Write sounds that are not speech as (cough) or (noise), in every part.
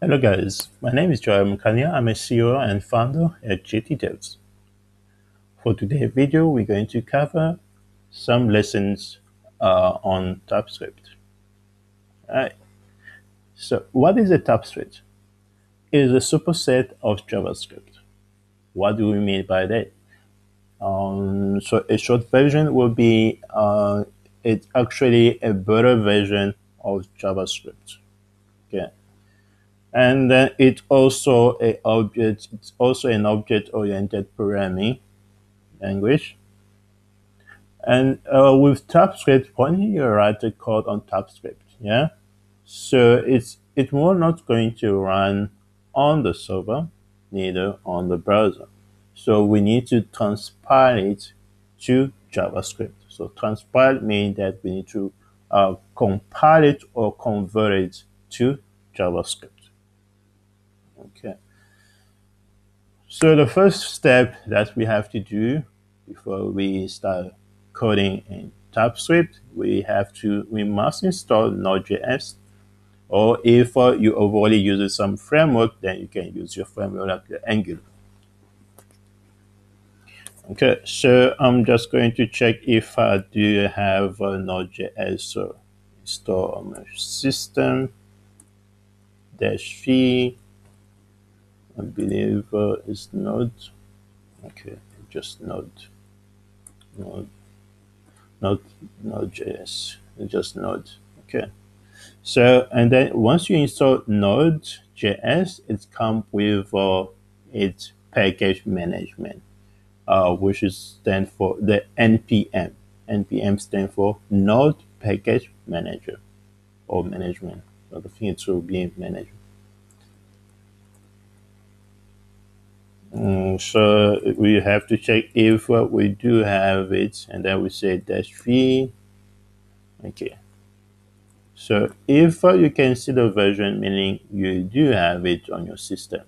Hello guys, my name is Joel Mukanya. I'm a CEO and founder at JT Devs. For today's video, we're going to cover some lessons uh, on TypeScript. So what is a TypeScript? It is a superset of JavaScript. What do we mean by that? Um, so a short version will be uh, it's actually a better version of JavaScript. Okay and then it also a object it's also an object oriented programming language. And uh, with TypeScript when you write the code on TypeScript? Yeah? So it's it will not going to run on the server neither on the browser. So we need to transpile it to JavaScript. So transpile means that we need to uh, compile it or convert it to JavaScript Okay. So the first step that we have to do before we start coding in TypeScript, we have to, we must install Node.js. Or if uh, you already use some framework, then you can use your framework like Angular. Okay, so I'm just going to check if I do have uh, Node.js installed on my system. Dash V I believe uh, is Node. Okay, just Node. Node. Node. Node.js. Just Node. Okay. So and then once you install Node.js, it comes with uh, its package management, uh, which is stand for the npm. npm stands for Node Package Manager or management. I think it will be management. Mm, so we have to check if we do have it, and then we say dash v. Okay. So if uh, you can see the version, meaning you do have it on your system.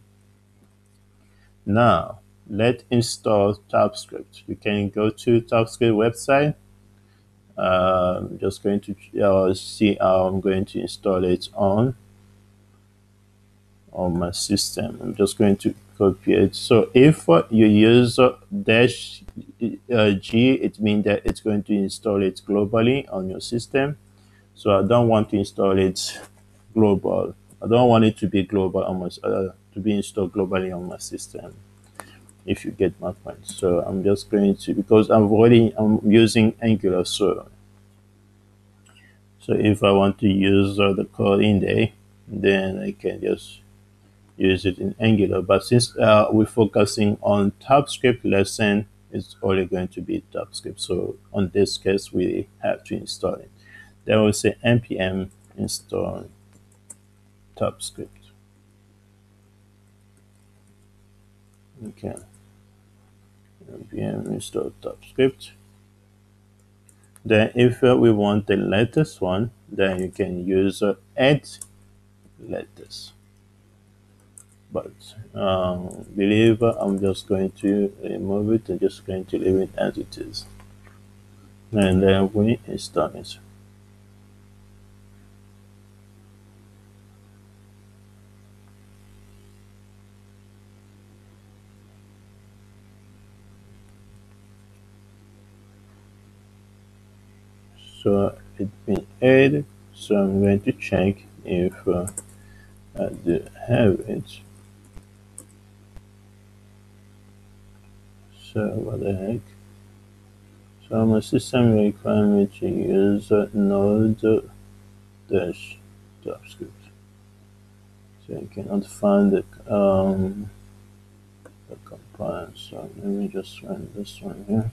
Now, let's install TypeScript. You can go to TypeScript website. Uh, I'm just going to uh, see how I'm going to install it on on my system. I'm just going to it. So if you use dash uh, G, it means that it's going to install it globally on your system. So I don't want to install it global. I don't want it to be global on my, uh, to be installed globally on my system. If you get my point. So I'm just going to because I'm already I'm using Angular so so if I want to use uh, the code in there, then I can just use it in Angular. But since uh, we're focusing on TypeScript lesson, it's only going to be TypeScript. So on this case, we have to install it. Then we'll say npm install TypeScript. Okay. npm install TypeScript. Then if uh, we want the latest one, then you can use uh, add latest but um, believe I'm just going to remove it and just going to leave it as it is. And then we install it so it's been added. So I'm going to check if uh, I do have it So what the heck? So my system requires me to use node dash JavaScript. So I cannot find the um the compliance. So let me just run this one here.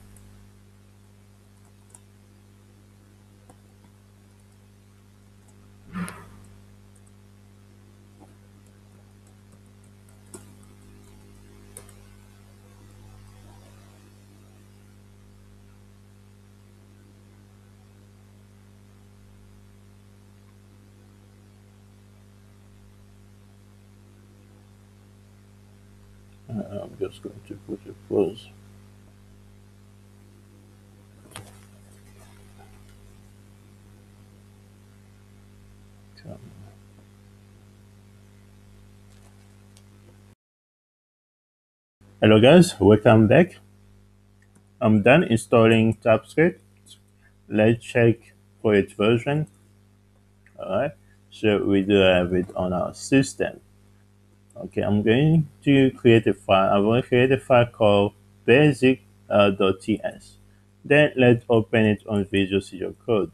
I'm just going to put a pause. Hello guys, welcome back. I'm done installing TypeScript. Let's check for its version. Alright, so we do have it on our system. Okay, I'm going to create a file. I'm going to create a file called basic.ts. Uh, then let's open it on Visual Studio Code.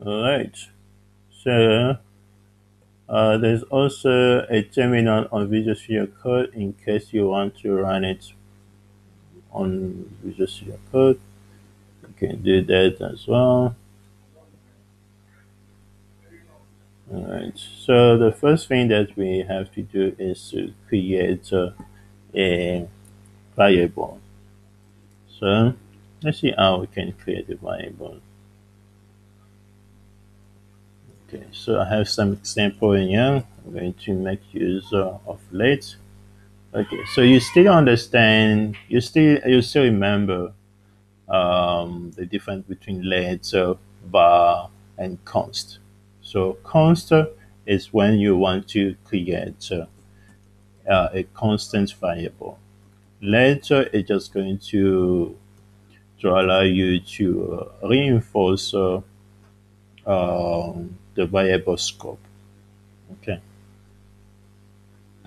Alright, so uh, there's also a terminal on Visual Studio Code in case you want to run it on Visual Studio Code. You can do that as well. Alright, so the first thing that we have to do is to create a variable. So let's see how we can create a variable. Okay, so I have some example here. I'm going to make use of let. Okay, so you still understand, you still you still remember um, the difference between let, so var, and const. So const is when you want to create uh, uh, a constant variable. Let is just going to to allow you to uh, reinforce uh, um, the variable scope. Okay.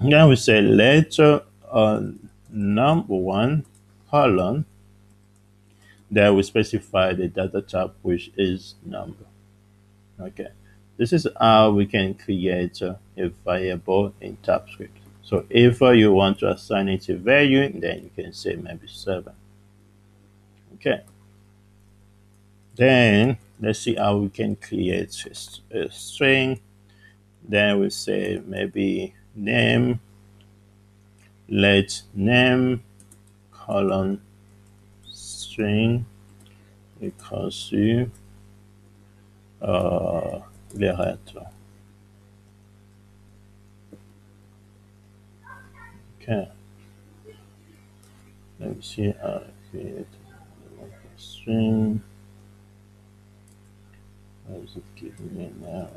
Then we say let uh, number one column. Then we specify the data type which is number. Okay. This is how we can create a variable in TypeScript. So if uh, you want to assign it a value, then you can say maybe 7. Okay. Then let's see how we can create a, string. Then we say maybe name, let name colon string equals to uh, les lettres. Okay. Let me see how I create a string. Is it giving me now?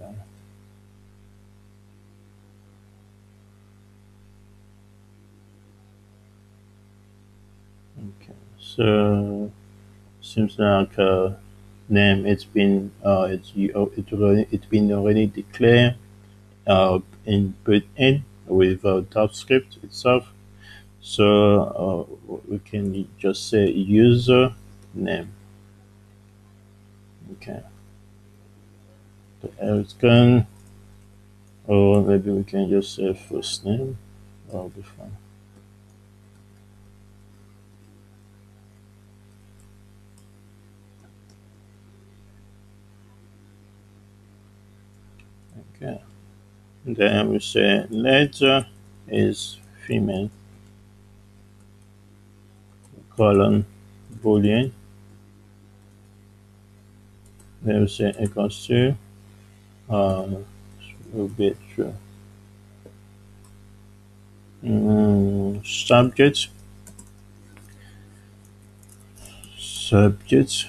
Okay, so seems like uh, name it's been uh, it's oh, it it's been already declared uh, in put in with uh, TypeScript itself. So uh, we can just say user name. Okay the or oh, maybe we can just say first name. That'll be fine. Okay. Then we say letter is female colon boolean. Then we say equals to uh, a bit true. Mm, subject subject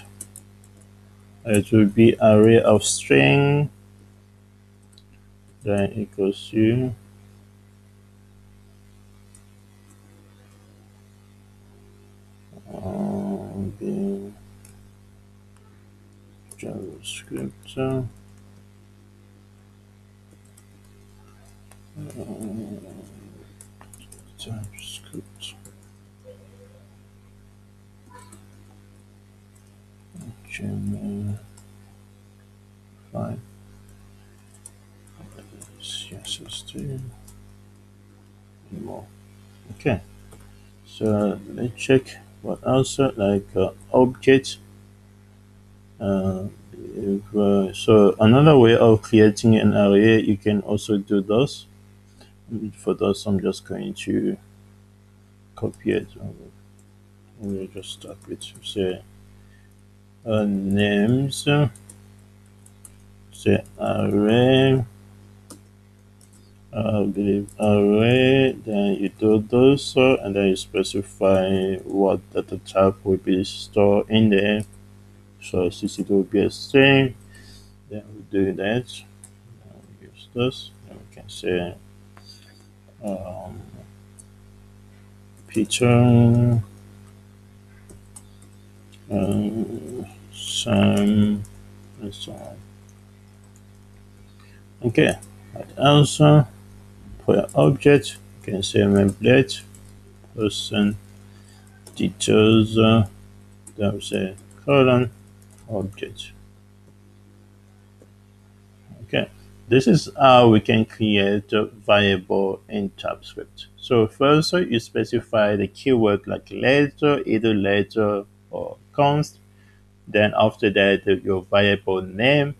it will be array of string. Then equals to um, JavaScript TypeScript. HTML fine. CSS3 more. Okay, so let's check what else like uh, object. Uh, uh, so another way of creating an array, you can also do those for those I'm just going to copy it we'll just start with say uh, names say array I believe array, then you do those, uh, and then you specify what data type will be stored in there. So since it will be a string, then we do that. We use this, and we can say um, picture um, some and so on. Okay, answer for your object, you can say template person details, uh, then we say colon object. This is how we can create a variable in TypeScript. So first you specify the keyword like letter, either letter or const. Then after that your variable name.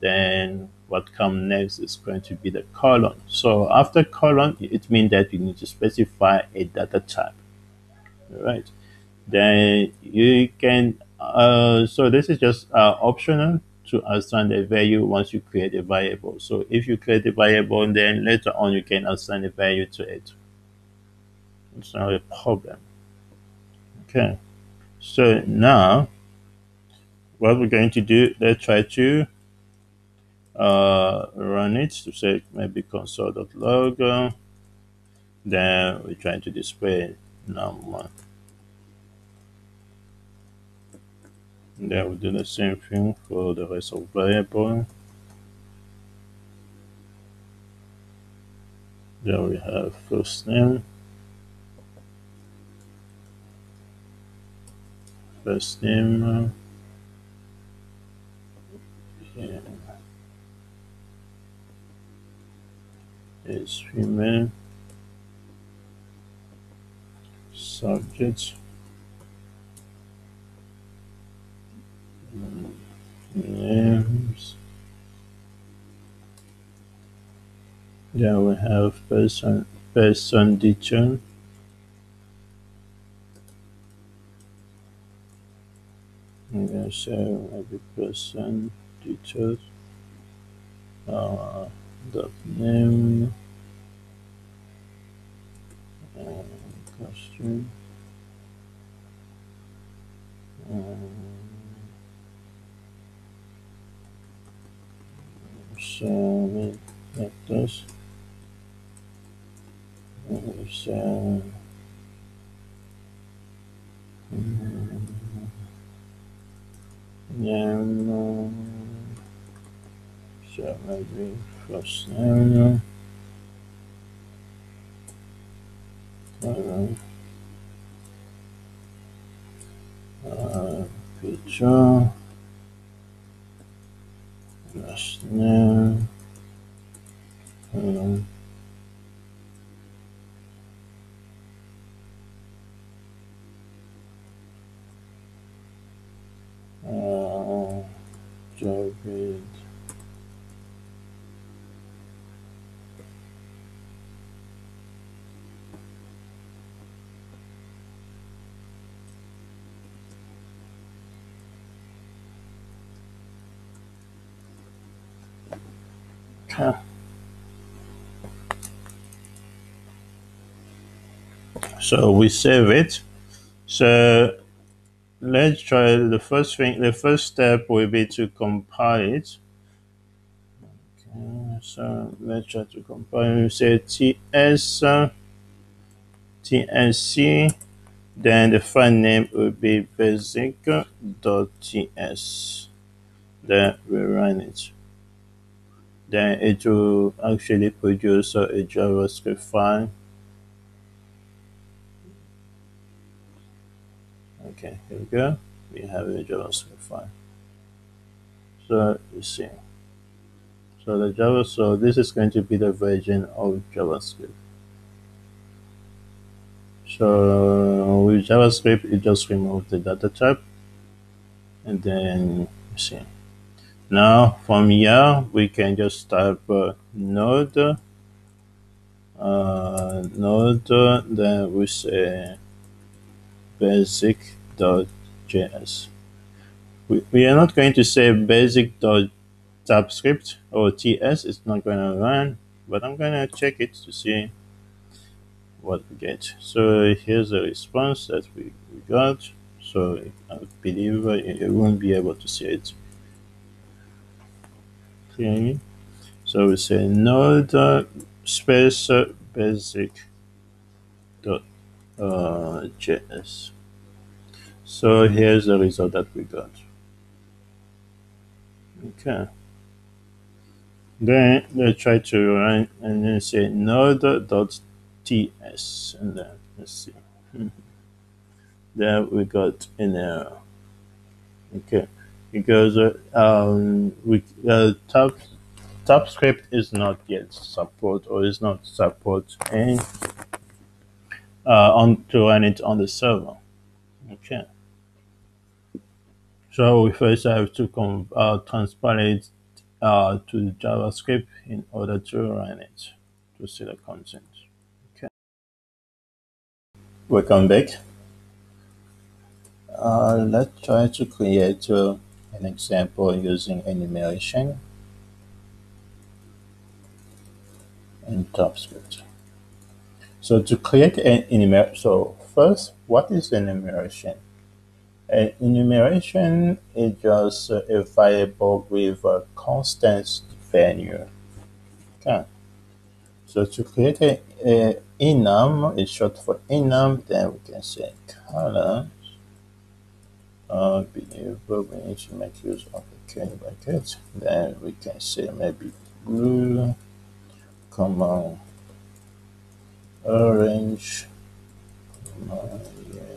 Then what comes next is going to be the colon. So after colon, it means that you need to specify a data type. All right. Then you can, uh, so this is just uh, optional to assign the value once you create a variable. So if you create a variable, then later on you can assign a value to it. It's not a problem. Okay. So now what we're going to do, let's try to uh, run it to say maybe console.log. Then we're trying to display num1. Then we'll do the same thing for the rest of variable. Then we have first name, first name, yeah. is female subject names then we have person person detail I'm gonna say maybe person details uh, dot name. And costume so like this so yeah, so maybe first name uh, uh, picture So we save it. So let's try the first thing. The first step will be to compile it. Okay, so let's try to compile. We say ts tsc. Then the file name will be basic.ts. Then we run it then it will actually produce a JavaScript file. Okay, here we go. We have a JavaScript file. So you see. So the Java, so this is going to be the version of JavaScript. So with JavaScript, you just remove the data type, and then you see. Now from here we can just type uh, node uh, node then we say basic.js. We, we are not going to say basic.typescript or TS, it's not going to run. but I'm gonna check it to see what we get. So here's the response that we, we got. So I believe you won't be able to see it clearly. So we say node space basic dot uh, js. So here's the result that we got. Okay. Then let's try to run and then say node.ts and then let's see. (laughs) There we got an error. Okay, because um, we uh, top TypeScript is not yet support or is not support and uh, on to run it on the server. Okay. So we first have to uh, transpile it uh, to JavaScript in order to run it to see the content. Okay. Welcome back. Uh, let's try to create uh, an example using enumeration in TypeScript. So to create an enumeration, so first, what is enumeration? An enumeration is just a variable with a constant value. Okay. So to create a, enum, is short for enum, then we can say color. Uh, believe we need to make use of a curly bracket. Then we can say maybe blue, comma orange, comma yellow,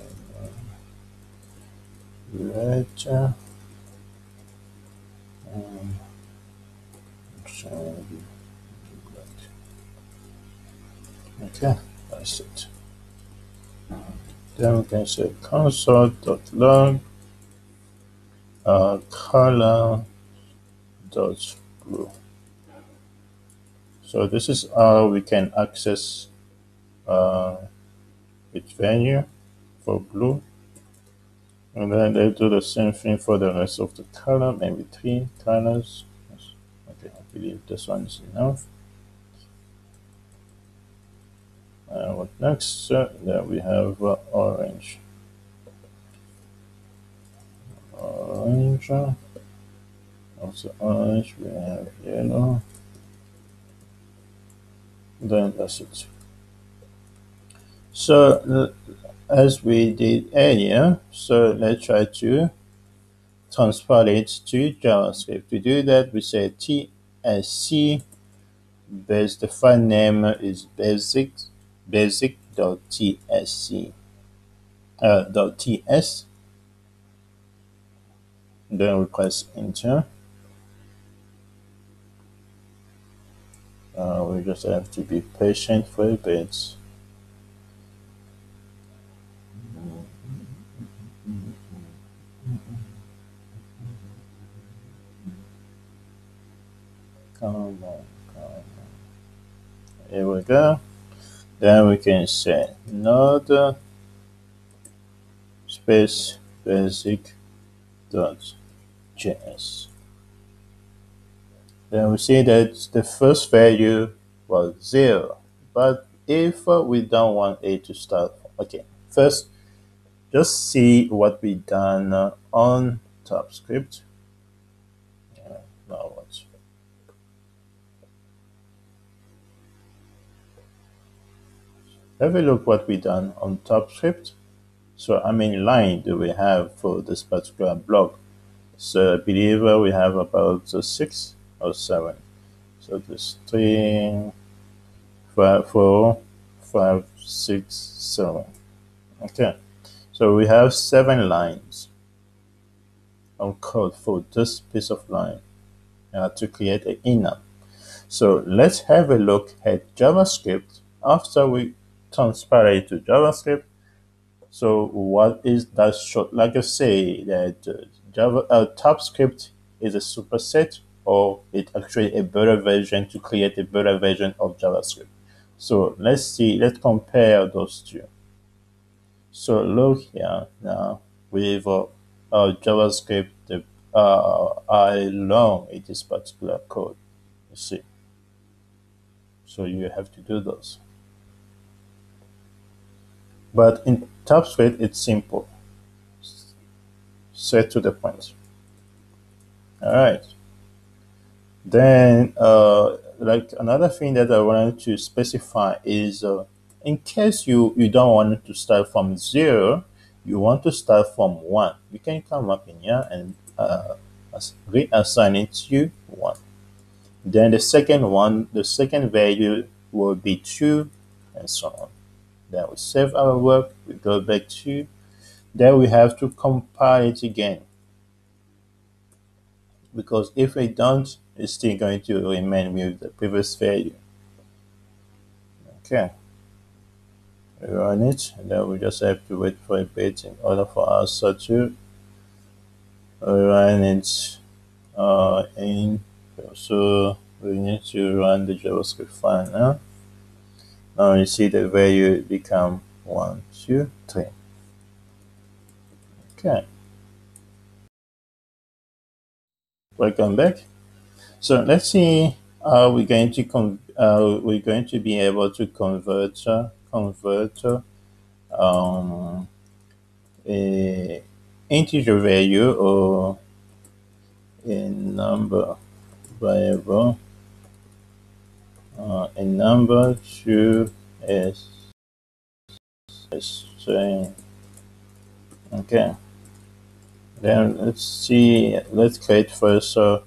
red, um. Okay, that's it. Then we can say console.log uh, color dot blue. So this is how we can access uh, its venue for blue. And then they do the same thing for the rest of the color, maybe three colors. Okay, I believe this one is enough. Uh, what next? Uh, there we have uh, orange. Orange. Also orange, we have yellow. Then that's it. So as we did earlier, so let's try to transpile it to JavaScript. To do that, we say tsc base the file name is basic basic.tsc uh, dot ts then we press enter. Uh, we just have to be patient for a bit come on come on here we go then we can say node space basic dot js. Then we see that the first value was zero. But if we don't want it to start, okay, first just see what we done on TypeScript. Uh, now Have a look what we done on TypeScript. So how many lines do we have for this particular block? So I believe we have about uh, six or seven. So this three, five, four, five, six, seven. Okay. So we have seven lines of code for this piece of line uh, to create an enum. So let's have a look at JavaScript after we transpile it to JavaScript. So what is that short? Like I say that uh, Java uh, TypeScript is a superset or it actually a better version to create a better version of JavaScript. So let's see, let's compare those two. So look here now with uh, uh, JavaScript, the, uh, I long it is particular code. You see. So you have to do those. But in TypeScript, it's simple. Set to the point. All right. Then, uh, like another thing that I wanted to specify is uh, in case you, you don't want to start from zero, you want to start from one. You can come up in here and uh, reassign it to one. Then the second one, the second value will be two and so on. Then we save our work, we go back to, then we have to compile it again. Because if we don't, it's still going to remain with the previous value. Okay. We run it, and then we just have to wait for a bit in order for us to run it uh, in. So we need to run the JavaScript file now. Now you see the value become one, two, three. Okay. Welcome back. So let's see how we're going to con uh, we're going to be able to convert uh, convert um, a integer value or a number variable uh, a number to a string. Okay. Then let's see. Let's create first uh,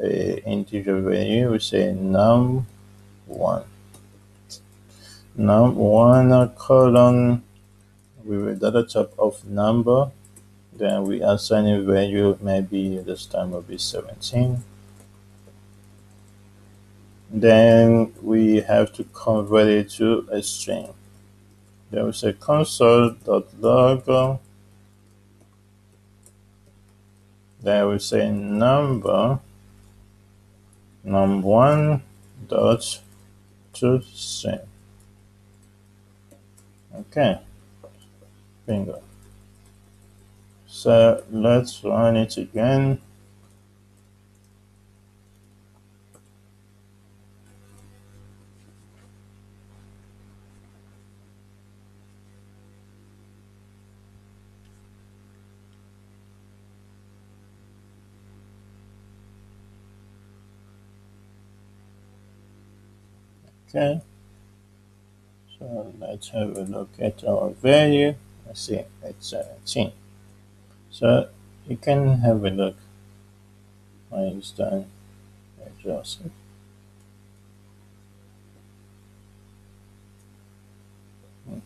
a integer value. We say num one. Num one colon with the data type of number. Then we assign a value. Maybe this time will be seventeen then we have to convert it to a string. Then we say console.log. Then we say number num1 dot to string. Okay, bingo. So let's run it again. Okay. So let's have a look at our value. Let's see, it's uh, 17. So you can have a look it's done. Adjust.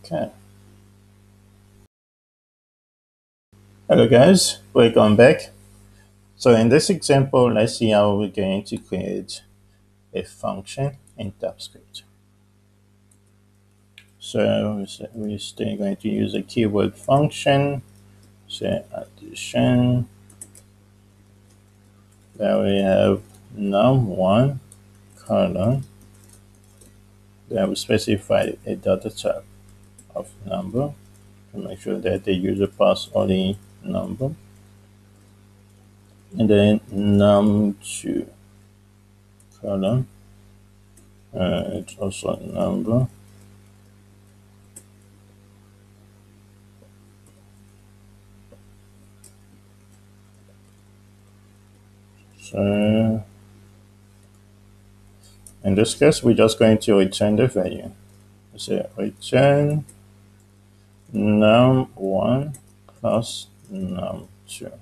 Okay. Hello guys, welcome back. So in this example, let's see how we're going to create a function in TypeScript. So we're still going to use a keyword function, say addition. Then we have num1 colon. Then we specify a data type of number to make sure that the user pass only number. And then num2 colon uh, it's also a number. So in this case, we're just going to return the value. Say return num1 plus num2.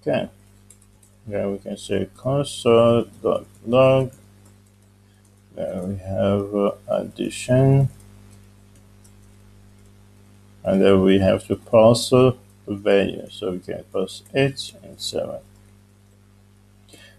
Okay. Then we can say console.log. Then we have uh, addition. And then we have to pass the value. So we can pass 8 and 7.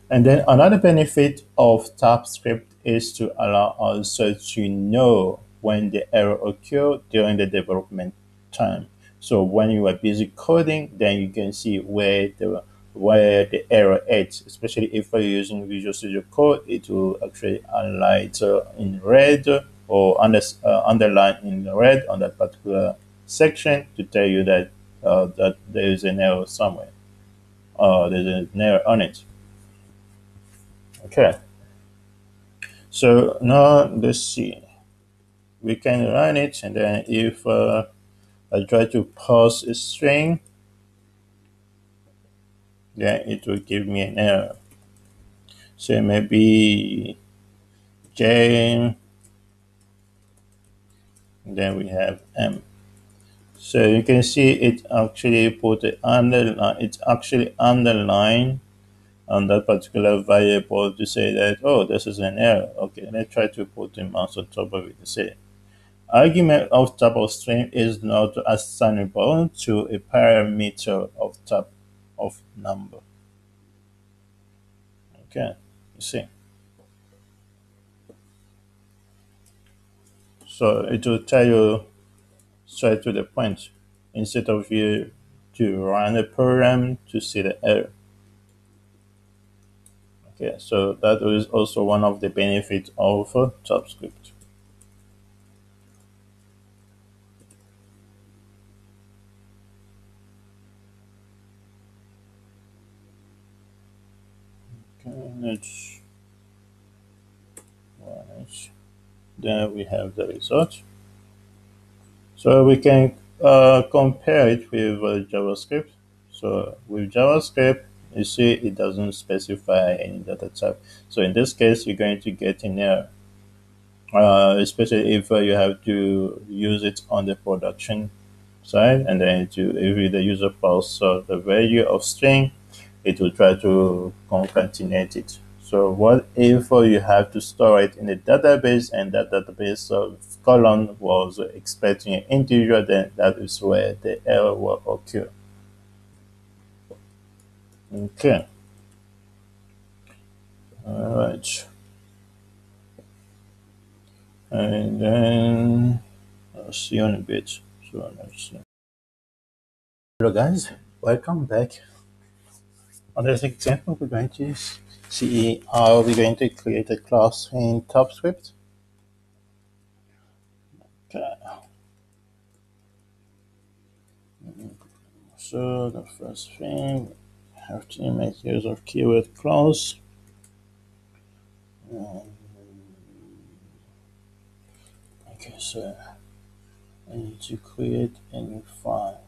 And then another benefit of TypeScript is to allow us to know when the error occurred during the development time. So when you are busy coding, then you can see where the where the error is, especially if you're using Visual Studio Code, it will actually highlight uh, in red or under, uh, underline in red on that particular section to tell you that uh, that there is an error somewhere. Uh, there's an error on it. Okay. So now let's see. We can run it and then if uh, I try to parse a string, then it will give me an error. So maybe J, then we have M. So you can see it actually put it underline, it's actually underlined on that particular variable to say that, oh, this is an error. Okay, let's try to put the mouse on top of it to say, argument of type of string is not assignable to a parameter of type of number. Okay, you see. So it will tell you straight to the point instead of you to run a program to see the error. Okay, so that is also one of the benefits of TypeScript. Okay, let's Then we have the result. So we can uh, compare it with uh, JavaScript. So with JavaScript, you see it doesn't specify any data type. So in this case, you're going to get an error, uh, especially if uh, you have to use it on the production side, and then to if the user passes the value of string, it will try to concatenate it. So what if you have to store it in a database and that database of column was expecting an integer, then that is where the error will occur. Okay. All right. And then I'll see you in a bit. So let's see. Hello guys, welcome back. On this example, we're going to see how we're going to create a class in TypeScript. Okay. So the first thing, have to make use of keyword clause. Um, okay, so I need to create a new file.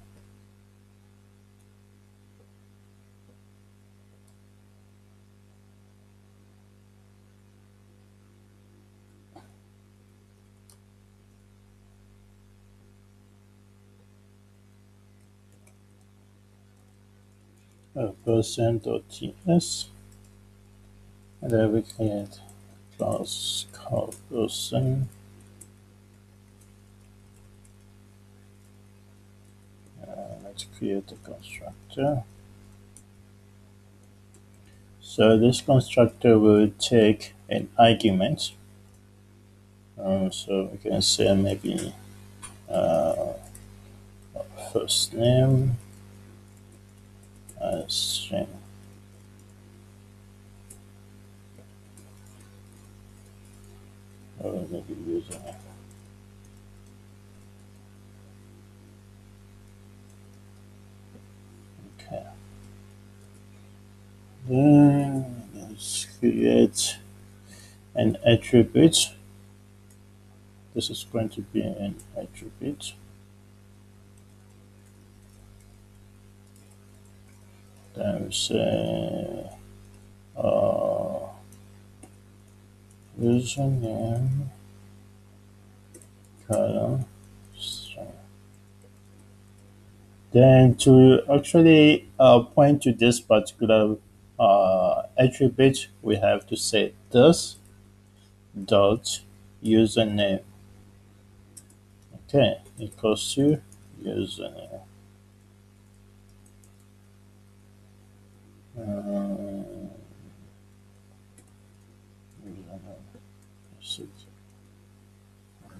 person.ts and then we create class called person uh, let's create a constructor. So this constructor will take an argument. Um, so we can say maybe uh, first name uh, string. Or maybe using it. Okay. Then let's create an attribute. This is going to be an attribute. There's a uh, username column string. Then to actually uh, point to this particular uh, attribute, we have to say this dot username. Okay, equals to username.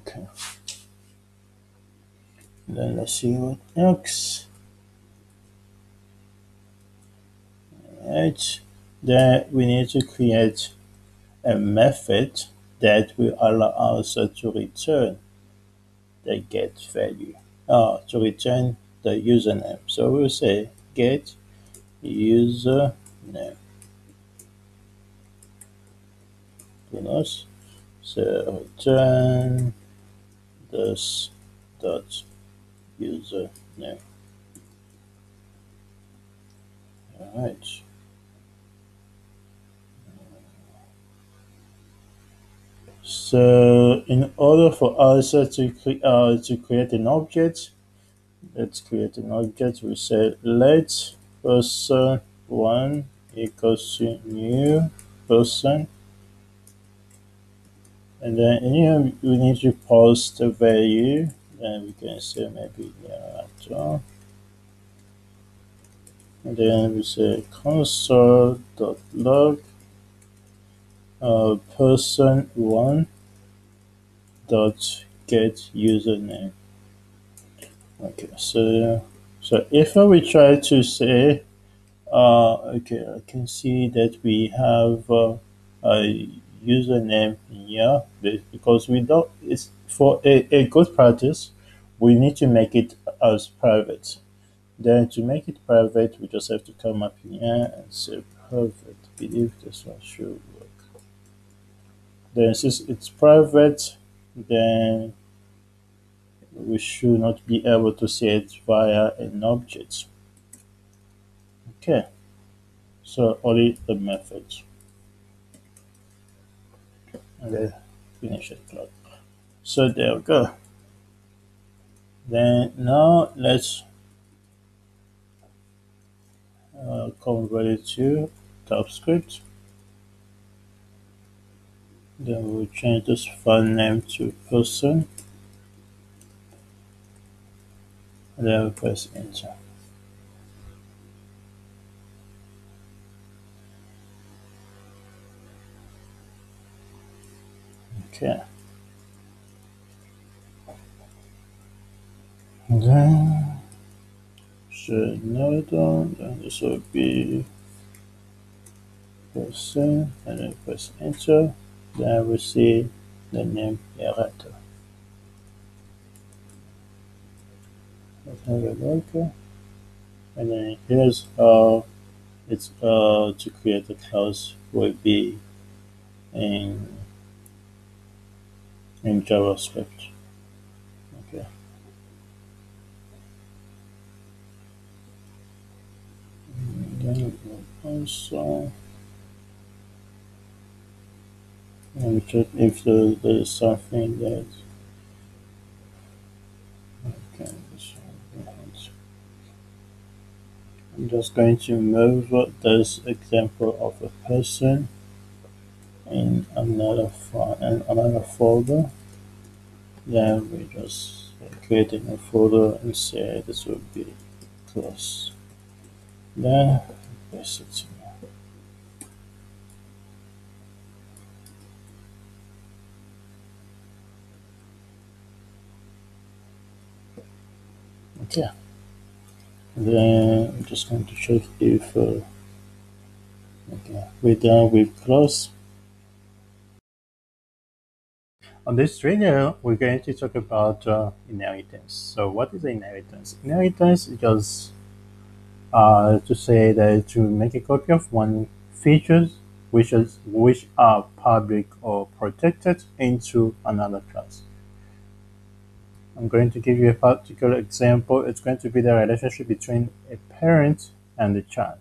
Okay. Then let's see what next. Right. Then we need to create a method that will allow us to return the get value, uh, to return the username. So we'll say get username. us. So return this dot user name All right. So in order for us to, cre uh, to create an object, let's create an object. We say let person one equals to new person. And then we need to post the value. Then we can say maybe yeah, and then we say console console.log uh, person one dot get username. Okay, so so if we try to say, uh, okay, I can see that we have uh, a username here because we don't. It's for a, a good practice. We need to make it as private. Then to make it private, we just have to come up here and say private. I believe this one should work. Then since it's private, then we should not be able to see it via an object. Okay, so only the methods. And then finish it. So there we go. Then now let's uh, convert it to TypeScript. Then we'll change this file name to person. Then press enter. Okay. And then should another then this will be person and then press enter then we see the name errata. Let's have a look. And then here's how it's uh, to create the class will be in in JavaScript. Okay. And then also me check if there, there is something that okay I'm just going to move this example of a person in another file another folder. Then we just create a new folder and say this will be close. then paste it okay then I'm just going to check if uh, okay we're done with class on this video, we're going to talk about uh, inheritance. So what is inheritance? Inheritance is just uh, to say that to make a copy of one features which is which are public or protected into another class. I'm going to give you a particular example. It's going to be the relationship between a parent and a child.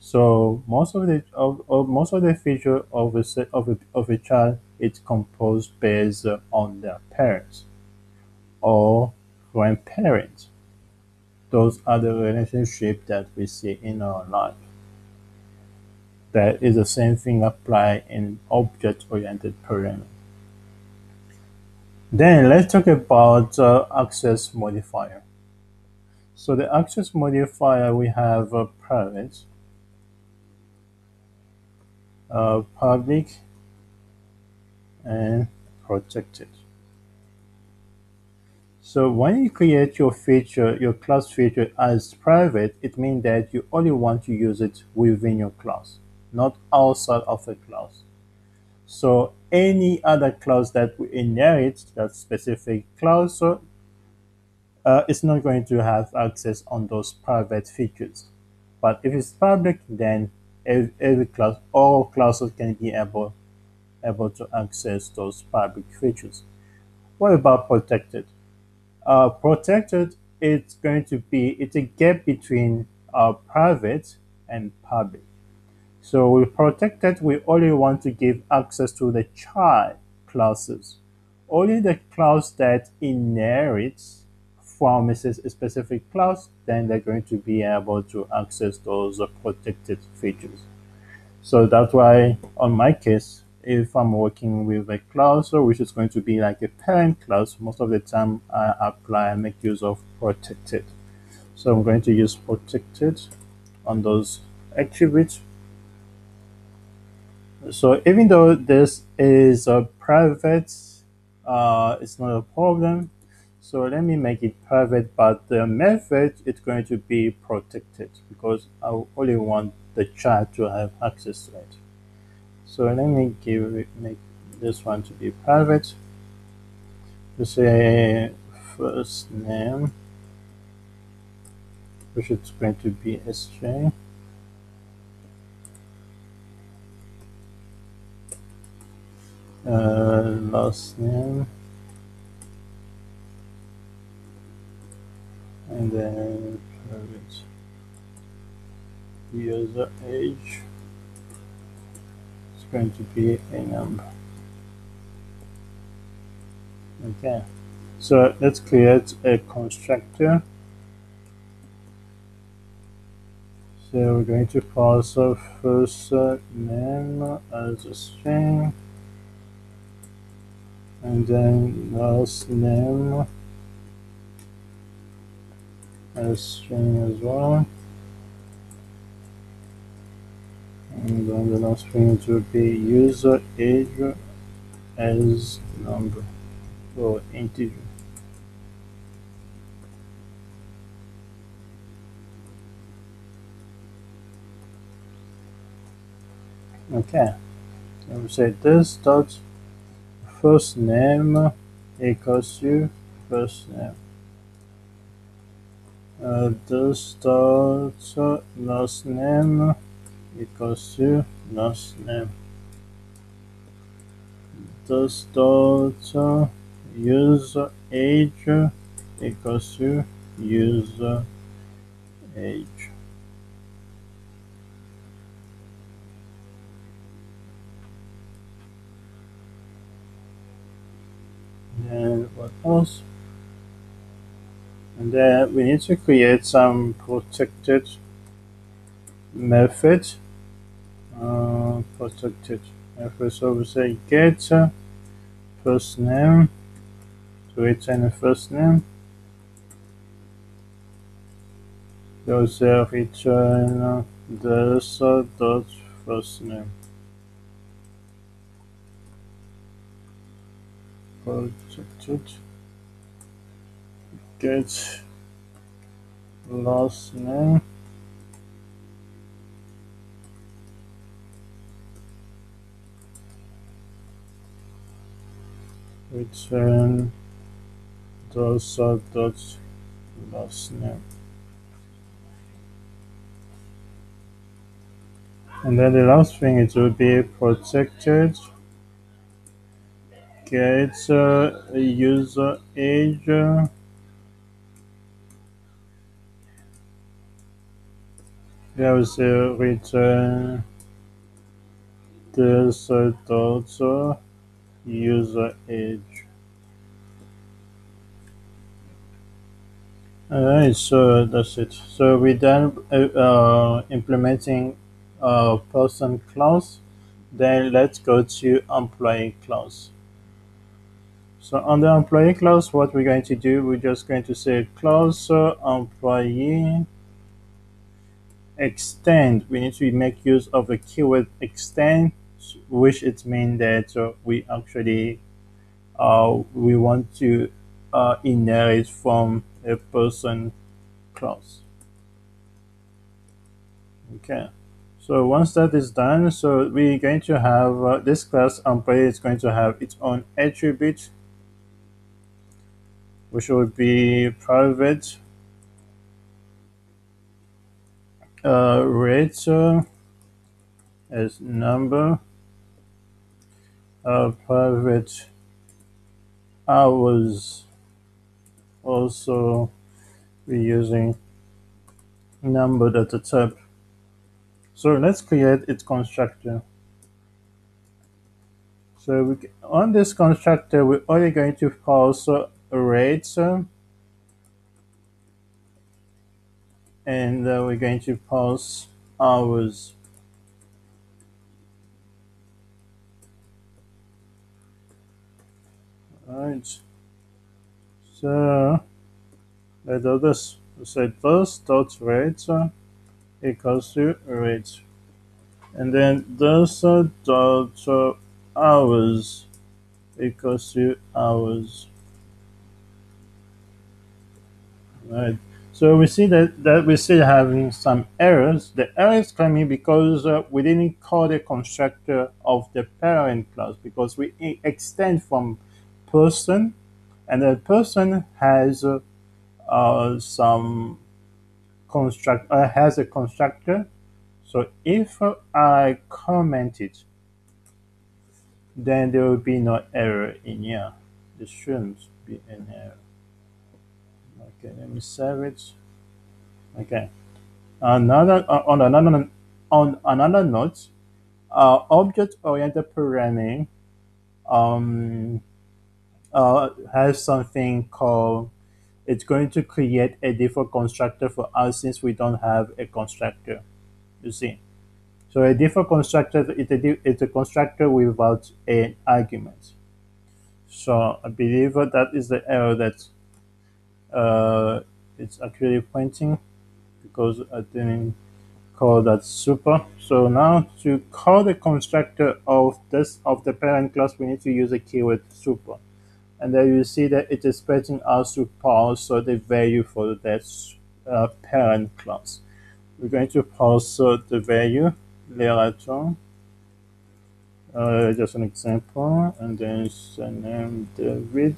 So most of the of, of most of the feature of a of a, of a child is composed based on their parents or grandparents. Those are the relationship that we see in our life. That is the same thing applied in object-oriented programming. Then let's talk about uh, access modifier. So the access modifier we have a private uh, public and protected. So when you create your feature, your class feature as private, it means that you only want to use it within your class, not outside of the class. So any other class that we inherit that specific class uh, is not going to have access on those private features. But if it's public, then every, every class, all classes can be able able to access those public features. What about protected? Uh, protected, it's going to be, it's a gap between uh, private and public. So with protected, we only want to give access to the child classes. Only the class that inherits from a specific class, then they're going to be able to access those protected features. So that's why on my case, if I'm working with a class which is going to be like a parent class, most of the time I apply and make use of protected. So I'm going to use protected on those attributes. So even though this is a private, uh, it's not a problem. So let me make it private, but the method is going to be protected because I only want the child to have access to it. So let me give it, make this one to be private. To say first name, which is going to be a Uh, last name and then private user age. It's going to be a number. Okay. So let's create a constructor. So we're going to pass our first name as a string and then last name as string as well. And then the last string would be user age as number or integer. Okay. So we say this dot first name equals to first name. Uh, this dot last name equals to last name. This dot user age equals to user age. And what else? And then we need to create some protected method. Uh, protected method. So we say get first name to return the first name. Those uh, return uh, dot first name get last name return those dot last name and then the last thing it will be protected get uh, user age there is a return this uh, dot user age Alright, so that's it. So we done uh, uh, implementing a person class. Then let's go to employee class. So the employee class, what we're going to do, we're just going to say class uh, employee extend. We need to make use of the keyword extend, which it means that uh, we actually uh, we want to uh, inherit from a person class. Okay. So once that is done, so we're going to have uh, this class employee is going to have its own attribute which would be private uh, rate uh, as number uh, private hours also we're using number at the top. So let's create its constructor. So we, on this constructor we're only going to pass a rate and uh, we're going to pass hours Right. So let's do this. Say this dot rate equals to rate. And then this dot hours equals to hours. Right. So we see that, that we're still having some errors. The error is coming because uh, we didn't call the constructor of the parent class because we extend from person and the person has uh, uh, some construct uh, has a constructor so if I comment it then there will be no error in here there shouldn't be an error okay let me save it okay. Another uh, on another on another note uh, object-oriented programming um, uh, has something called it's going to create a default constructor for us since we don't have a constructor you see. So a default constructor it's a, it's a constructor without an argument. So i believe that is the error that uh, it's actually pointing because i didn't call that super so now to call the constructor of this of the parent class we need to use a keyword super and then you see that it is us to pass so the value for that uh, parent class. We're going to pass uh, the value later. Uh, just an example, and then name David,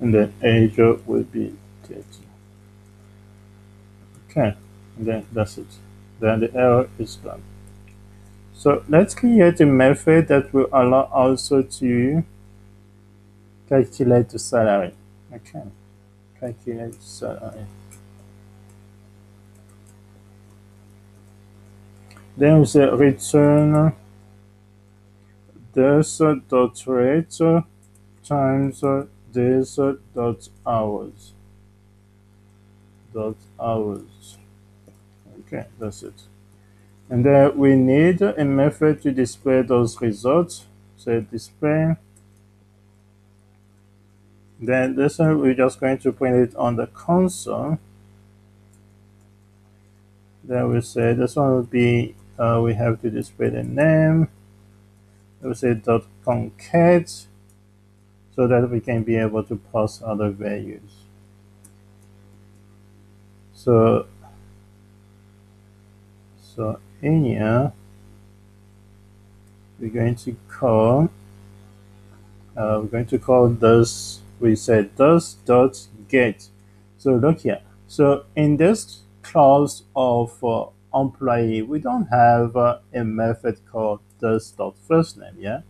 and then age will be 30. Okay, and then that's it. Then the error is done. So let's create a method that will allow also to calculate the salary. Okay, calculate salary. Then we say return this dot rate times this dot hours dot hours. Okay, that's it. And then we need a method to display those results. So display then this one, we're just going to print it on the console. Then we say this one would be, uh, we have to display the name. We say dot concat so that we can be able to pass other values. So, so in here, we're going to call, uh, we're going to call this we said does dot get. So look here. So in this clause of uh, employee, we don't have uh, a method called does dot first name, yeah?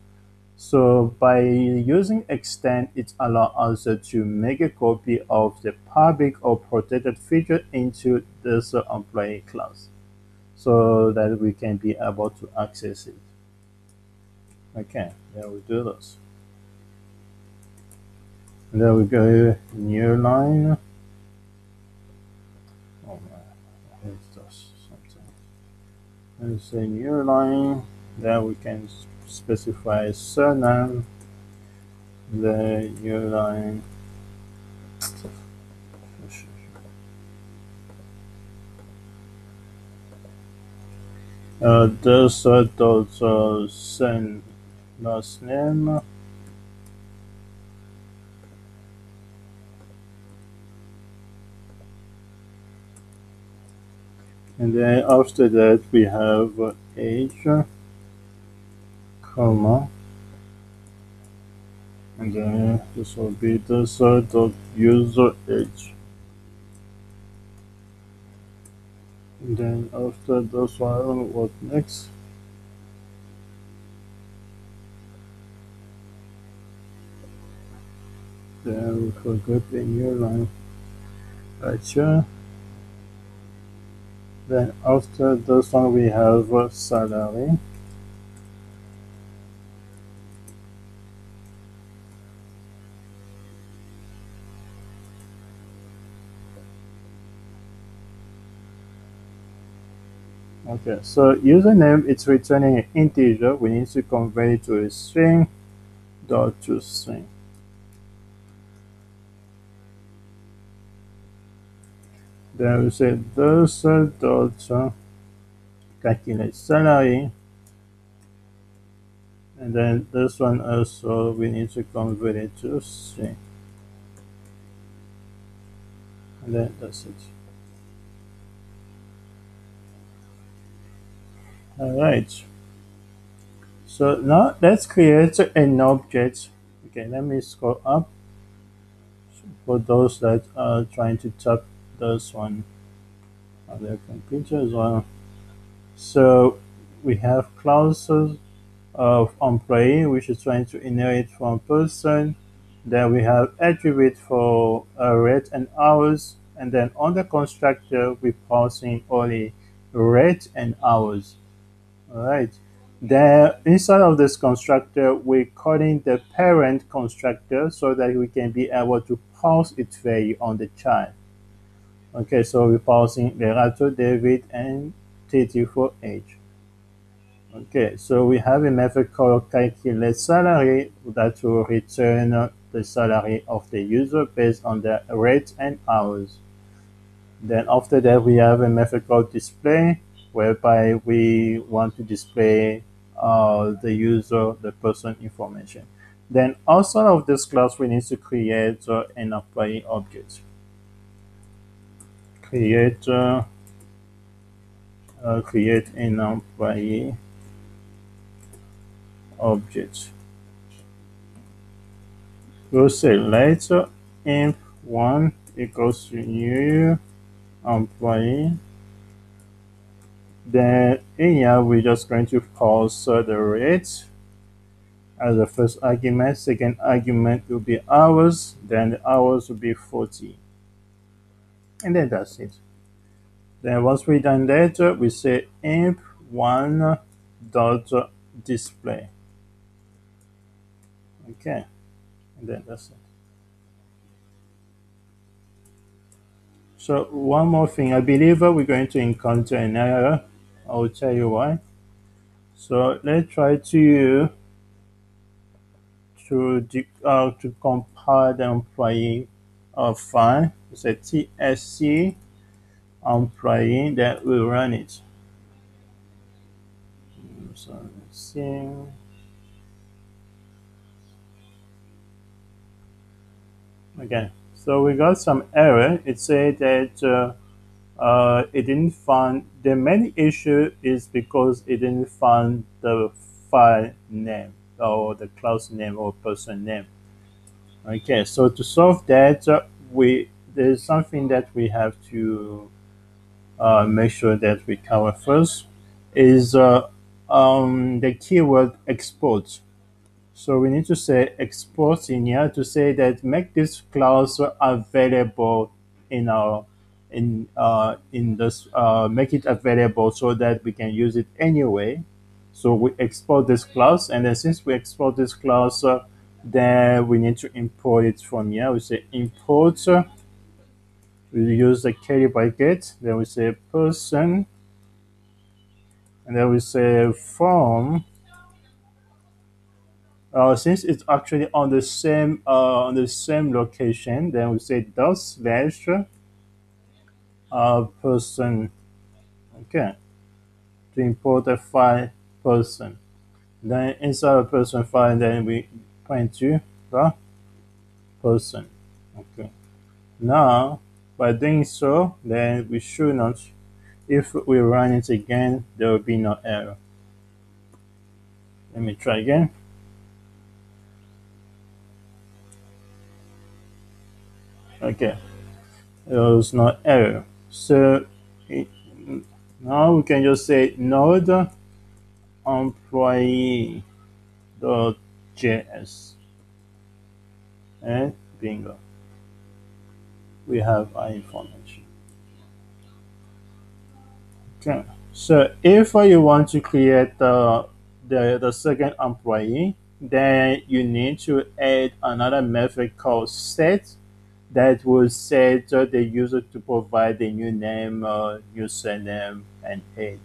So by using extend, it allows us to make a copy of the public or protected feature into this employee class so that we can be able to access it. Okay, then we do this. There we go, new line. Oh my, it does something. Let's say new line. Then we can specify surname. The line. Uh, this uh, dot uh, send last name. and then after that we have age comma and then this will be the side of user age and then after this one what next? Then we forgot a new line. Gotcha. Then after this one we have salary. Okay, so username it's returning an integer. We need to convert it to a string dot to string. Then we say this dot uh, calculate salary. And then this one also we need to convert it to string. And then that's it. All right so now let's create an object. Okay let me scroll up for those that are trying to tap this one on their computer as well. So we have classes of employee which is trying to inherit from person. Then we have attribute for uh, rate and hours. And then on the constructor we're passing only rate and hours all right. Then inside of this constructor, we're calling the parent constructor so that we can be able to pass its value on the child. Okay, so we're passing Lerato, David, and Titi for age. Okay, so we have a method called calculate salary that will return the salary of the user based on the rate and hours. Then after that, we have a method called display whereby we want to display uh, the user, the person information. Then outside of this class, we need to create uh, an employee object. Create uh, uh create an employee object. We'll say later imp one equals to new employee then in here, we're just going to pass uh, the rate as the first argument. Second argument will be hours. Then the hours will be 40. And then that's it. Then once we done that, we say imp one dot display. Okay. And then that's it. So one more thing, I believe we're going to encounter an error I will tell you why. So let's try to to uh, to compile the employee uh, file. It's a TSC employee that will run it. So let's see. Okay, so we got some error. It said that uh, uh, it didn't find the main issue is because it didn't find the file name or the class name or person name. Okay, so to solve that, uh, we there's something that we have to uh, make sure that we cover first is uh, um, the keyword export. So we need to say export in here to say that make this class available in our in uh, in this uh, make it available so that we can use it anyway. So we export this class, and then since we export this class, uh, then we need to import it from here. We say import. Uh, we use the curly bracket. Then we say person, and then we say from. Uh, since it's actually on the same uh, on the same location, then we say dot slash a person. Okay. To import a file person. Then inside a person file then we point to the person. Okay. Now by doing so then we should not if we run it again there will be no error. Let me try again. Okay. There was no error so now we can just say node employee.js and bingo. We have our information. Okay, so if you want to create the, the, the second employee, then you need to add another method called set that will set the user to provide the new name, uh, username, and age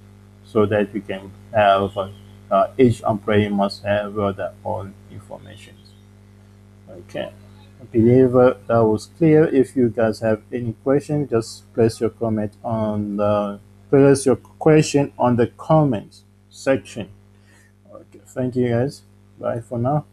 so that we can have uh, uh, each employee must have their own information. Okay, I believe uh, that was clear. If you guys have any question, just place your comment on the place your question on the comments section. Okay, thank you guys. Bye for now.